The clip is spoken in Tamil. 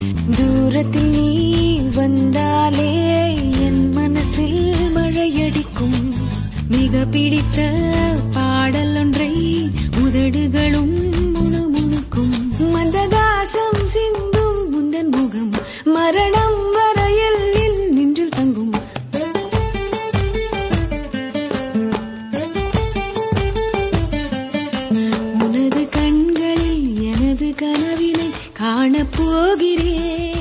தூரத்தில் நீ வந்தாலே என் மனசில் மழையடிக்கும். மிக பிடித்த பாடல் ஒன்றை உதடுகளும் முணுமுணுக்கும். மந்தகாசம் சிந்தும் முந்தன் முகம் மரணம் வரையில் நின்றில் தங்கும். உனது கண்களில் எனது கனவில் காண போகிறேன்